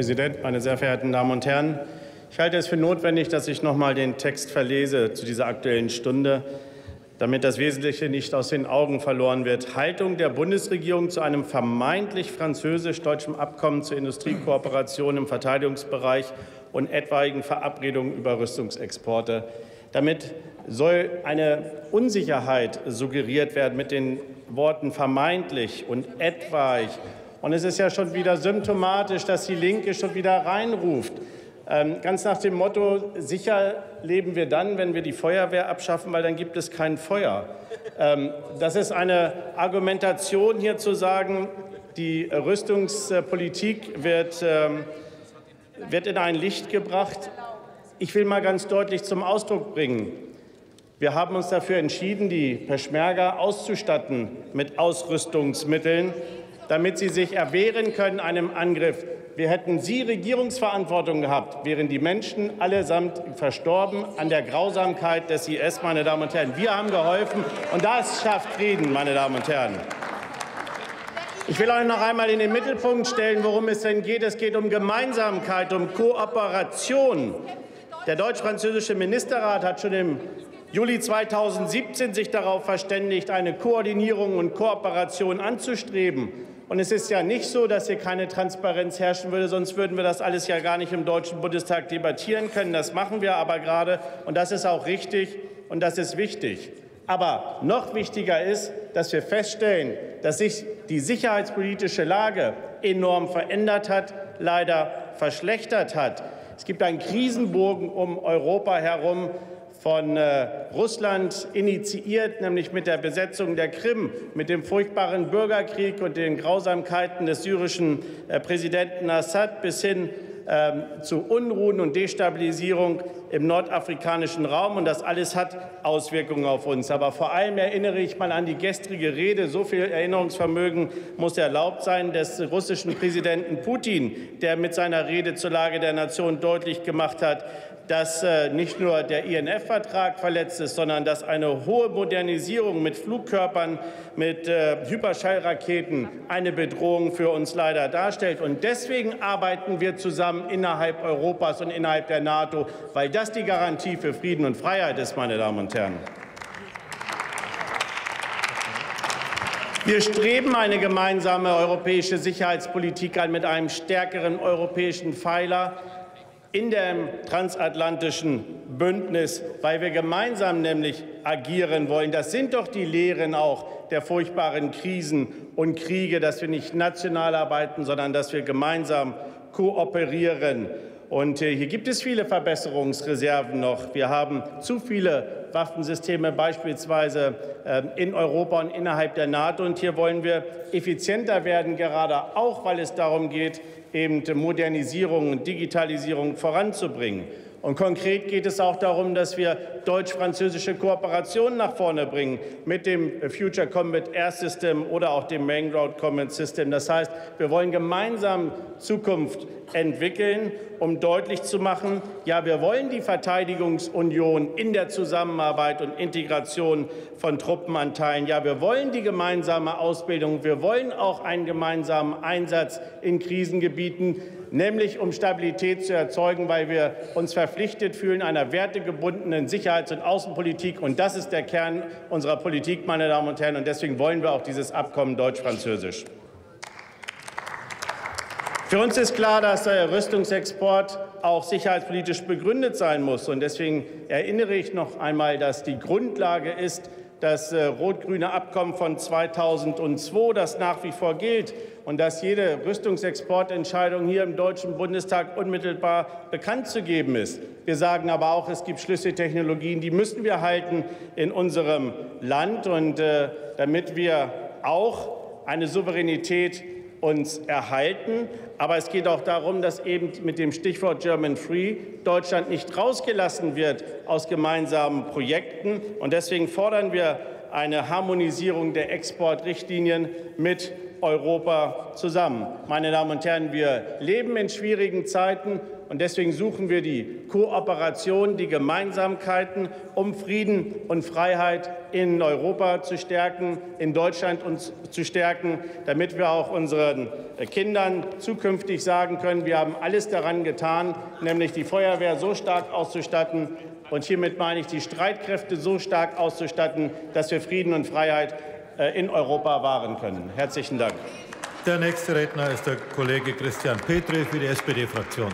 Präsident, meine sehr verehrten Damen und Herren! Ich halte es für notwendig, dass ich noch mal den Text verlese zu dieser Aktuellen Stunde, damit das Wesentliche nicht aus den Augen verloren wird. Haltung der Bundesregierung zu einem vermeintlich französisch-deutschen Abkommen zur Industriekooperation im Verteidigungsbereich und etwaigen Verabredungen über Rüstungsexporte. Damit soll eine Unsicherheit suggeriert werden mit den Worten vermeintlich und etwaig. Und es ist ja schon wieder symptomatisch, dass die Linke schon wieder reinruft. Ähm, ganz nach dem Motto, sicher leben wir dann, wenn wir die Feuerwehr abschaffen, weil dann gibt es kein Feuer. Ähm, das ist eine Argumentation, hier zu sagen, die Rüstungspolitik wird, ähm, wird in ein Licht gebracht. Ich will mal ganz deutlich zum Ausdruck bringen, wir haben uns dafür entschieden, die Peschmerga auszustatten mit Ausrüstungsmitteln, damit sie sich erwehren können einem Angriff. Wir hätten Sie Regierungsverantwortung gehabt, wären die Menschen allesamt verstorben an der Grausamkeit des IS, meine Damen und Herren. Wir haben geholfen, und das schafft Frieden, meine Damen und Herren. Ich will euch noch einmal in den Mittelpunkt stellen, worum es denn geht. Es geht um Gemeinsamkeit, um Kooperation. Der deutsch-französische Ministerrat hat schon im Juli 2017 sich darauf verständigt, eine Koordinierung und Kooperation anzustreben. Und es ist ja nicht so, dass hier keine Transparenz herrschen würde, sonst würden wir das alles ja gar nicht im Deutschen Bundestag debattieren können. Das machen wir aber gerade, und das ist auch richtig und das ist wichtig. Aber noch wichtiger ist, dass wir feststellen, dass sich die sicherheitspolitische Lage enorm verändert hat, leider verschlechtert hat. Es gibt einen Krisenbogen um Europa herum, von äh, Russland initiiert, nämlich mit der Besetzung der Krim, mit dem furchtbaren Bürgerkrieg und den Grausamkeiten des syrischen äh, Präsidenten Assad bis hin zu Unruhen und Destabilisierung im nordafrikanischen Raum. Und das alles hat Auswirkungen auf uns. Aber vor allem erinnere ich mal an die gestrige Rede. So viel Erinnerungsvermögen muss erlaubt sein des russischen Präsidenten Putin, der mit seiner Rede zur Lage der Nation deutlich gemacht hat, dass äh, nicht nur der INF-Vertrag verletzt ist, sondern dass eine hohe Modernisierung mit Flugkörpern, mit äh, Hyperschallraketen eine Bedrohung für uns leider darstellt. Und deswegen arbeiten wir zusammen innerhalb Europas und innerhalb der NATO, weil das die Garantie für Frieden und Freiheit ist, meine Damen und Herren. Wir streben eine gemeinsame europäische Sicherheitspolitik an mit einem stärkeren europäischen Pfeiler in dem transatlantischen Bündnis, weil wir gemeinsam nämlich agieren wollen. Das sind doch die Lehren auch der furchtbaren Krisen und Kriege, dass wir nicht national arbeiten, sondern dass wir gemeinsam kooperieren. Und äh, hier gibt es viele Verbesserungsreserven noch. Wir haben zu viele Waffensysteme beispielsweise ähm, in Europa und innerhalb der NATO. Und hier wollen wir effizienter werden, gerade auch, weil es darum geht, eben Modernisierung und Digitalisierung voranzubringen. Und konkret geht es auch darum, dass wir deutsch-französische Kooperationen nach vorne bringen mit dem Future Combat Air System oder auch dem Main Road Combat System. Das heißt, wir wollen gemeinsam Zukunft entwickeln, um deutlich zu machen, ja, wir wollen die Verteidigungsunion in der Zusammenarbeit und Integration von Truppenanteilen. Ja, wir wollen die gemeinsame Ausbildung. Wir wollen auch einen gemeinsamen Einsatz in Krisengebieten nämlich um Stabilität zu erzeugen, weil wir uns verpflichtet fühlen einer wertegebundenen Sicherheits- und Außenpolitik. Und das ist der Kern unserer Politik, meine Damen und Herren. Und deswegen wollen wir auch dieses Abkommen deutsch-französisch. Für uns ist klar, dass der Rüstungsexport auch sicherheitspolitisch begründet sein muss. Und deswegen erinnere ich noch einmal, dass die Grundlage ist, das äh, rot-grüne Abkommen von 2002, das nach wie vor gilt und dass jede Rüstungsexportentscheidung hier im Deutschen Bundestag unmittelbar bekannt zu geben ist. Wir sagen aber auch, es gibt Schlüsseltechnologien, die müssen wir halten in unserem Land. Und äh, damit wir auch eine Souveränität uns erhalten. Aber es geht auch darum, dass eben mit dem Stichwort German Free Deutschland nicht rausgelassen wird aus gemeinsamen Projekten. Und deswegen fordern wir eine Harmonisierung der Exportrichtlinien mit Europa zusammen. Meine Damen und Herren, wir leben in schwierigen Zeiten Und deswegen suchen wir die Kooperation, die Gemeinsamkeiten, um Frieden und Freiheit in Europa zu stärken, in Deutschland uns zu stärken, damit wir auch unseren Kindern zukünftig sagen können, wir haben alles daran getan, nämlich die Feuerwehr so stark auszustatten, und hiermit meine ich, die Streitkräfte so stark auszustatten, dass wir Frieden und Freiheit äh, in Europa wahren können. Herzlichen Dank. Der nächste Redner ist der Kollege Christian Petri für die SPD-Fraktion.